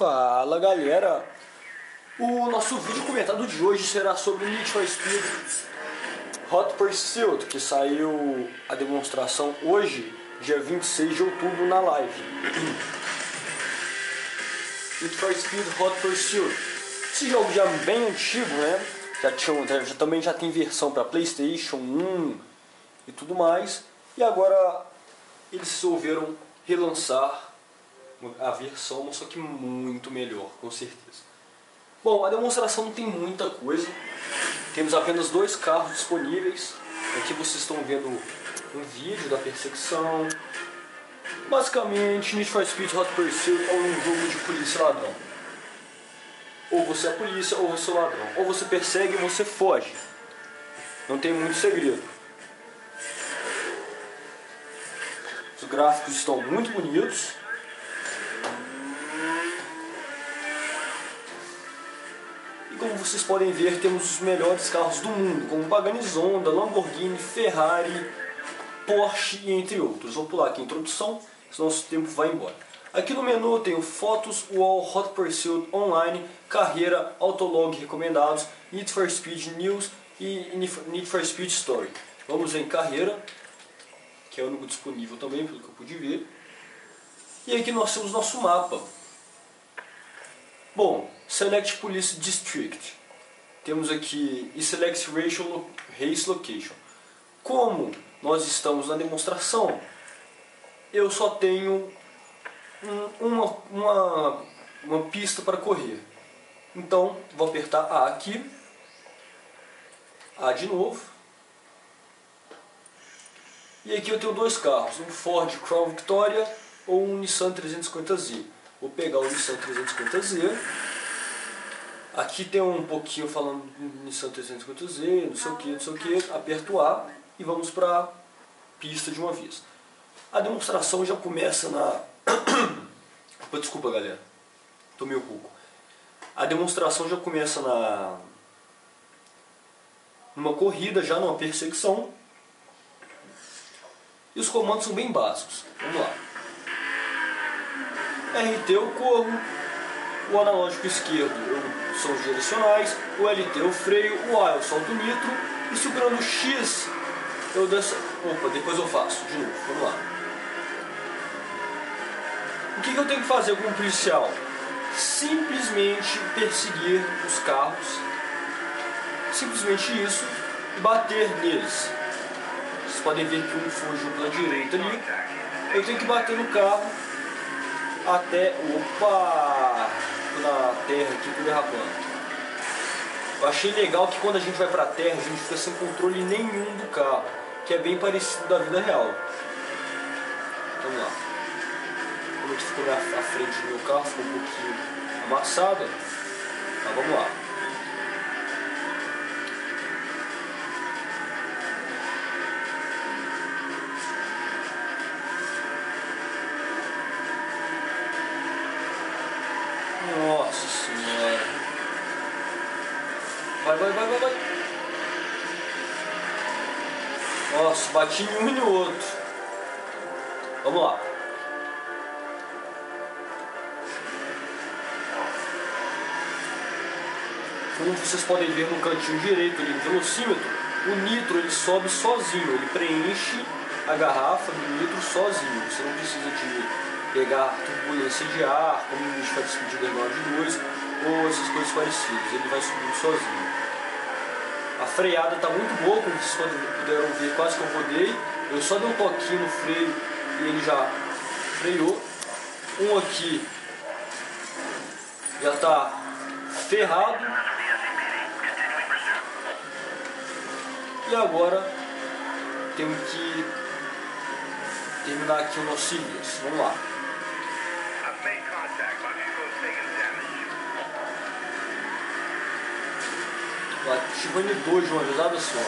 Fala galera! O nosso vídeo comentado de hoje será sobre Need for Speed Hot Pursuit, que saiu a demonstração hoje, dia 26 de outubro, na live. Need for Speed Hot Pursuit. Esse jogo já bem antigo, né? Já, tinha, já também já tem versão para Playstation 1 e tudo mais. E agora eles resolveram relançar a versão, só que muito melhor, com certeza. Bom, a demonstração não tem muita coisa. Temos apenas dois carros disponíveis. Aqui vocês estão vendo um vídeo da perseguição. Basicamente, Need for Speed Hot Pursuit é um jogo de polícia e ladrão. Ou você é polícia ou você é ladrão. Ou você persegue ou você foge. Não tem muito segredo. Os gráficos estão muito bonitos. Como vocês podem ver, temos os melhores carros do mundo, como Pagani Zonda, Lamborghini, Ferrari, Porsche entre outros. Vou pular aqui a introdução, senão nosso tempo vai embora. Aqui no menu tem o Fotos, Wall, Hot Pursuit, Online, Carreira, Autolog recomendados, Need for Speed News e Need for Speed Story. Vamos em Carreira, que é o único disponível também, pelo que eu pude ver. E aqui nós temos nosso mapa. Bom, Select Police District. Temos aqui e Select Racial Race Location. Como nós estamos na demonstração, eu só tenho um, uma, uma, uma pista para correr. Então, vou apertar A aqui, A de novo. E aqui eu tenho dois carros, um Ford Crown Victoria ou um Nissan 350Z. Vou pegar o Nissan 350Z. Aqui tem um pouquinho falando Nissan 350Z, não sei o que, não sei o que. Aperto A e vamos para pista de uma vez. A demonstração já começa na... Desculpa galera, tô meio rouco. A demonstração já começa na... Numa corrida, já numa perseguição. E os comandos são bem básicos. Vamos lá. RT eu corro, o analógico esquerdo eu, são os direcionais, o LT eu freio, o A eu solto o nitro e segurando o X eu desço. Opa, depois eu faço, de novo, vamos lá. O que, que eu tenho que fazer como policial? Simplesmente perseguir os carros, simplesmente isso, e bater neles. Vocês podem ver que um fugiu pela direita ali. Eu tenho que bater no carro até. Opa! Na terra tudo derrapando. Eu achei legal que quando a gente vai pra terra, a gente fica sem controle nenhum do carro, que é bem parecido da vida real. Vamos lá. Como que ficou na frente do meu carro, ficou um pouquinho amassada. Mas vamos lá. Nossa senhora. Vai, vai, vai, vai, vai. Nossa, bati em um e no outro. Vamos lá. Como vocês podem ver no cantinho direito ali no velocímetro, o nitro ele sobe sozinho, ele preenche a garrafa do nitro sozinho. Você não precisa de pegar turbulência de ar, como a gente faz de igual de 2, ou essas coisas parecidas. Ele vai subindo sozinho. A freada está muito boa, como vocês puderam ver, quase que eu rodei. Eu só dei um toquinho no freio e ele já freou. Um aqui já está ferrado. E agora temos que terminar aqui o nosso serviço. Vamos lá. Shivani 2 de uma vezada só.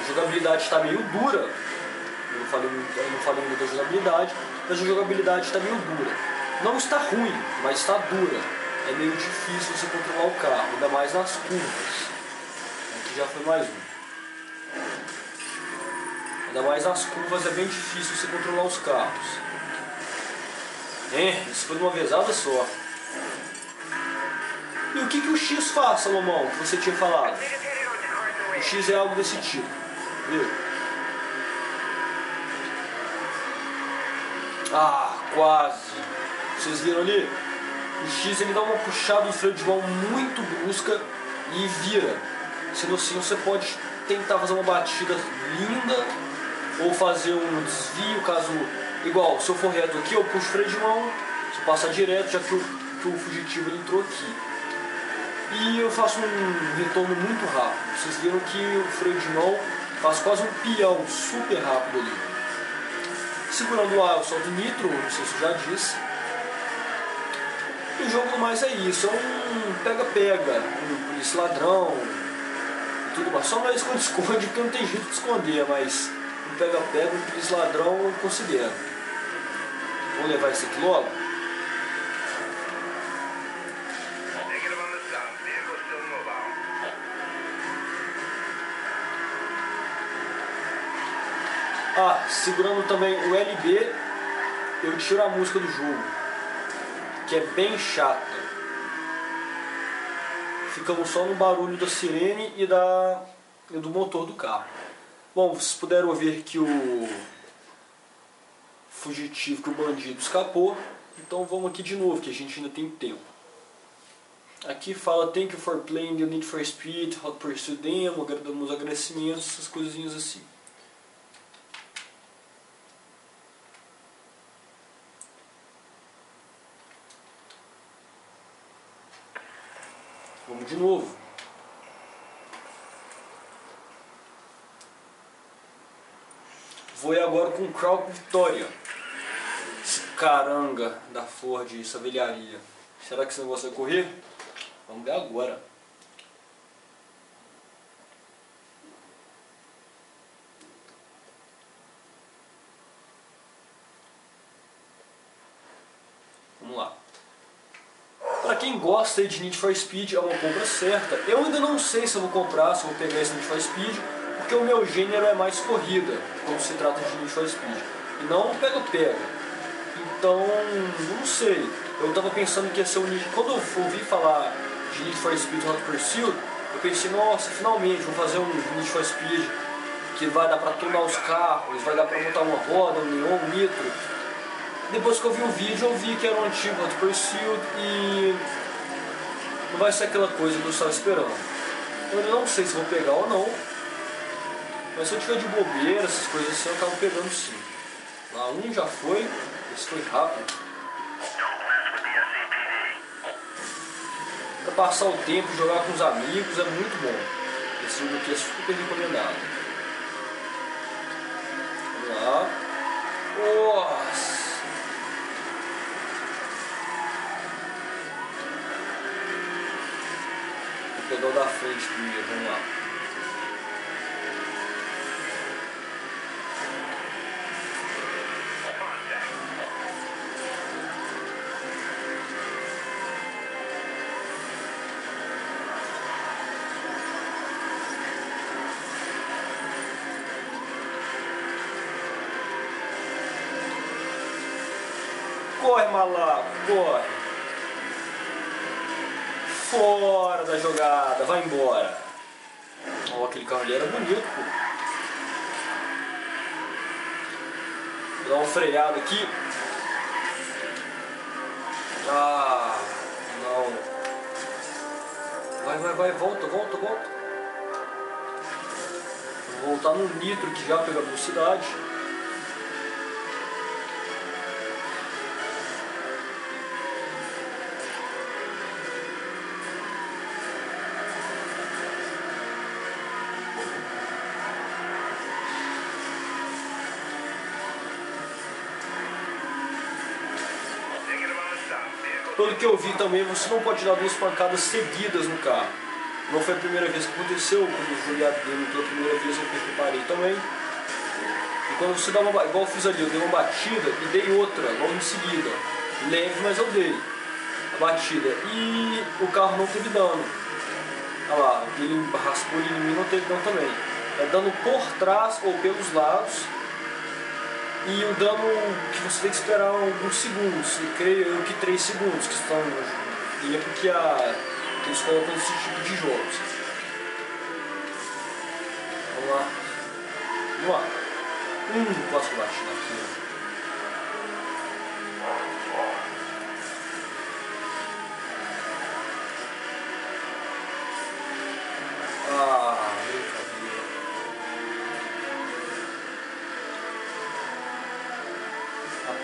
A jogabilidade está meio dura. Eu não, falei, eu não falei muito da jogabilidade, mas a jogabilidade está meio dura. Não está ruim, mas está dura. É meio difícil você controlar o carro, ainda mais nas curvas. Aqui já foi mais um. Ainda mais nas curvas é bem difícil você controlar os carros. É, isso foi de uma vezada só. E o que, que o X faz, Salomão, que você tinha falado? O X é algo desse tipo, viu? Ah, quase. Vocês viram ali? O X ele dá uma puxada no freio de mão muito brusca e vira. Sendo assim, você pode tentar fazer uma batida linda ou fazer um desvio, caso igual, se eu for reto aqui, eu puxo o freio de mão, se passar direto, já que o, que o fugitivo entrou aqui. E eu faço um retorno muito rápido. Vocês viram que o freio de mão faz quase um peão super rápido ali. Segurando o ar, eu solto nitro, não sei se eu já disse. E o jogo mais é isso, é um pega-pega, um ladrão, tudo mais. Só é esconde-esconde porque não tem jeito de esconder, mas um pega-pega, polícia ladrão considero. Vou levar esse aqui logo. Ah, segurando também o LB, eu tiro a música do jogo, que é bem chata. Ficamos só no barulho da sirene e, da, e do motor do carro. Bom, vocês puderam ouvir que o fugitivo, que o bandido escapou. Então vamos aqui de novo, que a gente ainda tem tempo. Aqui fala Thank you for playing the Need for Speed, Hot Pursuit Demo, damos agradecimentos, essas coisinhas assim. Vamos de novo. Ir agora com o Crown Victoria. Esse caranga da Ford, essa velharia. Será que esse negócio vai correr? Vamos ver agora. Vamos lá. Para quem gosta de Need for Speed, é uma compra certa. Eu ainda não sei se eu vou comprar, se eu vou pegar esse Need for Speed, porque o meu gênero é mais corrida, quando se trata de for Speed. E não pega-pega. Então, não sei. Eu estava pensando que ia ser o Need... Quando eu ouvi falar de Need for Speed Hot Pursuit, eu pensei, nossa, finalmente, vou fazer um Need for Speed que vai dar para tunar os carros, vai dar para montar uma roda, um neon, um nitro depois que eu vi o vídeo, eu vi que era um antigo Hot Pursuit e não vai ser aquela coisa que eu estava esperando. Eu não sei se vou pegar ou não, mas se eu tiver de bobeira, essas coisas assim, eu acabo pegando sim. Lá um já foi, esse foi rápido. Para passar o tempo, jogar com os amigos é muito bom. Esse jogo aqui é super recomendado. Vamos lá. Nossa! pegar o da frente primeiro, vamos lá. Corre, malandro, corre fora da jogada, vai embora. Ó, aquele carro ali era bonito, pô. Vou dar uma freada aqui. Ah, não. Vai, vai, vai, volta, volta, volta. Vou voltar no nitro que já pega velocidade. Pelo que eu vi também, você não pode dar duas pancadas seguidas no carro. Não foi a primeira vez que aconteceu, quando o Juliado deu pela primeira vez eu preparei também. E quando você dá uma igual eu fiz ali, eu dei uma batida e dei outra, logo em seguida. Leve, mas eu dei a batida. E o carro não teve dano. Olha lá, ele raspou ele em mim não teve dano também. É dano por trás ou pelos lados. E o dano que você tem que esperar alguns segundos, e creio eu que 3 segundos, que estão e é porque a, que eles colocam esse tipo de jogos. Vamos lá. Vamos lá. Hum, posso baixar aqui.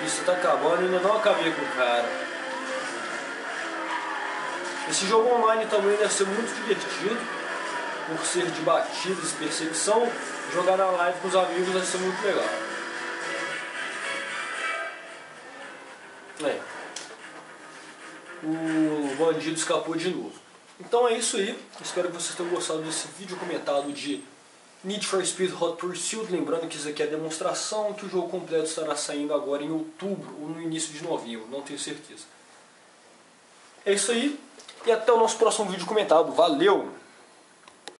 Isso tá acabando e ainda não acabei com o cara. Esse jogo online também deve ser muito divertido, por ser de batidas perseguição. Jogar na live com os amigos deve ser muito legal. É. O bandido escapou de novo. Então é isso aí. Espero que vocês tenham gostado desse vídeo comentado de Need for Speed Hot Pursuit, lembrando que isso aqui é a demonstração, que o jogo completo estará saindo agora em outubro ou no início de novembro, não tenho certeza. É isso aí, e até o nosso próximo vídeo comentado. Valeu!